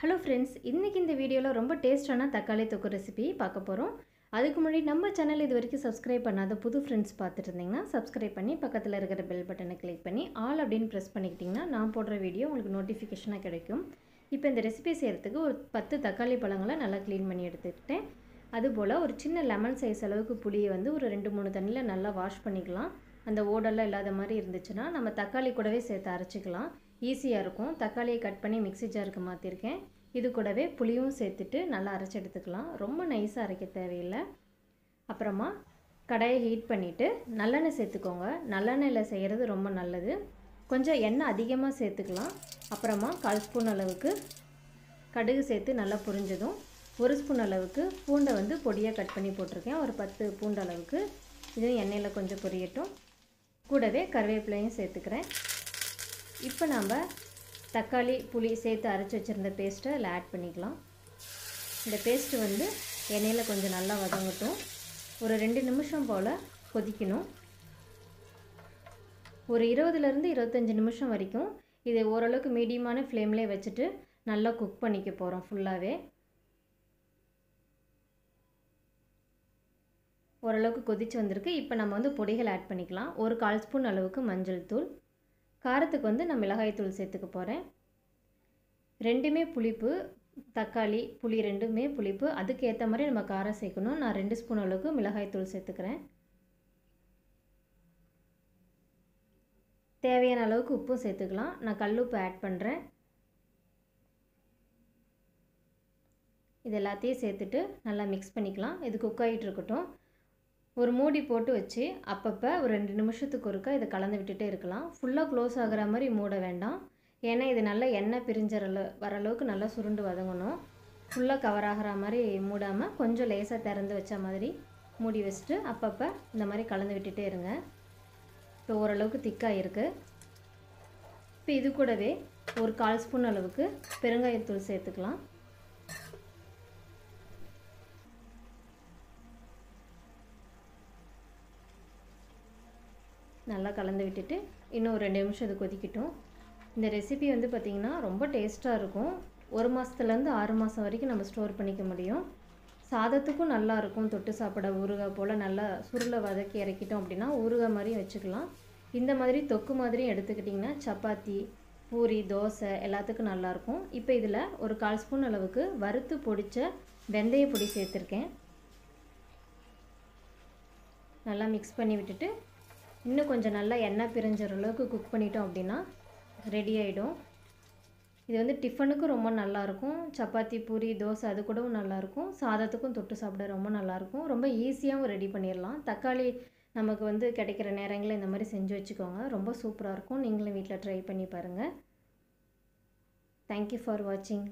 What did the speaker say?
Hello friends இன்றைக்கி இந்த வீடியோவில் ரொம்ப டேஸ்டான தக்காளி தொக்கு ரெசிபி பார்க்க போகிறோம் அதுக்கு முன்னாடி நம்ம சேனல் இது வரைக்கும் சப்ஸ்கிரைப் பண்ணாத புது ஃப்ரெண்ட்ஸ் பார்த்துட்டு இருந்தீங்கன்னா சப்ஸ்கிரைப் பண்ணி பக்கத்தில் இருக்கிற பெல் பட்டனை கிளிக் பண்ணி ஆல் அப்படின்னு ப்ரெஸ் பண்ணிக்கிட்டிங்கன்னா நான் போடுற வீடியோ உங்களுக்கு நோட்டிஃபிகேஷனாக கிடைக்கும். இப்போ இந்த ரெசிபி செய்கிறதுக்கு ஒரு பத்து தக்காளி பழங்களை நல்லா க்ளீன் பண்ணி எடுத்துக்கிட்டேன். அதுபோல் ஒரு சின்ன லெமன் சைஸ் அளவுக்கு புளியை வந்து ஒரு ரெண்டு மூணு தண்ணியில் நல்லா வாஷ் பண்ணிக்கலாம். அந்த ஓடெல்லாம் இல்லாத மாதிரி இருந்துச்சுன்னா நம்ம தக்காளி கூடவே சேர்த்து அரைச்சிக்கலாம். ஈஸியாக இருக்கும். தக்காளியை கட் பண்ணி மிக்ஸி ஜாருக்கு மாற்றிருக்கேன் இது கூடவே புளியும் சேர்த்துட்டு நல்லா அரைச்சி எடுத்துக்கலாம். ரொம்ப நைஸாக அரைக்க தேவையில்லை. அப்புறமா கடாயை ஹீட் பண்ணிவிட்டு நல்லெண்ணெய் சேர்த்துக்கோங்க. நல்லெண்ணெயில் செய்கிறது ரொம்ப நல்லது. கொஞ்சம் எண்ணெய் அதிகமாக சேர்த்துக்கலாம். அப்புறமா கால் ஸ்பூன் அளவுக்கு கடுகு சேர்த்து நல்லா புரிஞ்சதும் ஒரு ஸ்பூன் அளவுக்கு பூண்டை வந்து பொடியாக கட் பண்ணி போட்டிருக்கேன். ஒரு பத்து பூண்டு அளவுக்கு. இதுவும் எண்ணெயில் கொஞ்சம் பொரியட்டும். கூடவே கருவேப்பிலையும் சேர்த்துக்கிறேன். இப்போ நாம் தக்காளி புளி சேர்த்து அரைச்சி வச்சுருந்த பேஸ்ட்டை அதில் ஆட் பண்ணிக்கலாம். இந்த பேஸ்ட்டு வந்து எண்ணெயில் கொஞ்சம் நல்லா வதங்கட்டும். ஒரு ரெண்டு நிமிஷம் போல் கொதிக்கணும். ஒரு இருபதுலேருந்து இருபத்தஞ்சி நிமிஷம் வரைக்கும் இதை ஓரளவுக்கு மீடியமான ஃப்ளேம்லேயே வச்சுட்டு நல்லா குக் பண்ணிக்க போகிறோம் ஃபுல்லாகவே ஓரளவுக்கு கொதிச்சு வந்திருக்கு. இப்போ நம்ம வந்து பொடிகள் ஆட் பண்ணிக்கலாம். ஒரு கால் ஸ்பூன் அளவுக்கு மஞ்சள் தூள். காரத்துக்கு வந்து நான் மிளகாய்த்தூள் சேர்த்துக்க போகிறேன் ரெண்டுமே புளிப்பு தக்காளி புளி ரெண்டுமே புளிப்பு. அதுக்கு ஏற்ற மாதிரி நம்ம காரம் சேர்க்கணும். நான் ரெண்டு ஸ்பூன் அளவுக்கு மிளகாய்த்தூள் சேர்த்துக்கிறேன். தேவையான அளவுக்கு உப்பும் சேர்த்துக்கலாம். நான் கல் உப்பு ஆட் பண்ணுறேன் இது எல்லாத்தையும் சேர்த்துட்டு நல்லா மிக்ஸ் பண்ணிக்கலாம். இது குக் ஆகிட்டு இருக்கட்டும். ஒரு மூடி போட்டு வச்சு அப்பப்போ ஒரு ரெண்டு நிமிஷத்துக்கு ஒருக்கா இதை கலந்து விட்டுட்டே இருக்கலாம். ஃபுல்லாக க்ளோஸ் ஆகிற மாதிரி மூட வேண்டாம். ஏன்னா இது நல்லா எண்ணெய் பிரிஞ்சற வர அளவுக்கு நல்லா சுருண்டு வதங்கணும். ஃபுல்லாக கவர் ஆகிற மாதிரி மூடாமல் கொஞ்சம் லேசாக திறந்து வச்ச மாதிரி மூடி வச்சுட்டு அப்பப்போ இந்த மாதிரி கலந்து விட்டுட்டே இருங்க. இப்போ ஓரளவுக்கு திக்காக இருக்குது இப்போ இது கூடவே ஒரு கால் ஸ்பூன் அளவுக்கு பெருங்காயத்தூள் சேர்த்துக்கலாம். நல்லா கலந்து விட்டுட்டு இன்னும் ஒரு ரெண்டு நிமிஷம் இது கொதிக்கட்டும். இந்த ரெசிபி வந்து பார்த்திங்கன்னா ரொம்ப டேஸ்ட்டாக இருக்கும். ஒரு மாதத்துலேருந்து ஆறு மாதம் வரைக்கும் நம்ம ஸ்டோர் பண்ணிக்க முடியும். சாதத்துக்கும் நல்லாயிருக்கும் தொட்டு சாப்பிட ஊறுகாய் போல் நல்லா சுருளை வதக்கி இறக்கிட்டோம் அப்படின்னா ஊறுகாய் மாதிரியும் வச்சுக்கலாம். இந்த மாதிரி தொக்கு மாதிரியும் எடுத்துக்கிட்டிங்கன்னா சப்பாத்தி பூரி தோசை எல்லாத்துக்கும் நல்லாயிருக்கும் இப்போ இதில் ஒரு கால் ஸ்பூன் அளவுக்கு வறுத்து பொடித்த வெந்தய பொடி சேர்த்துருக்கேன். நல்லா மிக்ஸ் பண்ணி விட்டுட்டு இன்னும் கொஞ்சம் நல்லா எண்ணெய் பிரிஞ்சிற அளவுக்கு குக் பண்ணிட்டோம் அப்படின்னா ரெடி ஆகிடும் இது வந்து டிஃபனுக்கும் ரொம்ப நல்லாயிருக்கும். சப்பாத்தி பூரி தோசை அது கூடவும் நல்லாயிருக்கும். சாதத்துக்கும் தொட்டு சாப்பிட ரொம்ப நல்லாயிருக்கும். ரொம்ப ஈஸியாகவும் ரெடி பண்ணிடலாம். தக்காளி நமக்கு வந்து கிடைக்கிற நேரங்களில் இந்த மாதிரி செஞ்சு வச்சுக்கோங்க. ரொம்ப சூப்பராக இருக்கும். நீங்களும் வீட்டில் ட்ரை பண்ணி பாருங்கள் தேங்க்யூ ஃபார் வாட்சிங்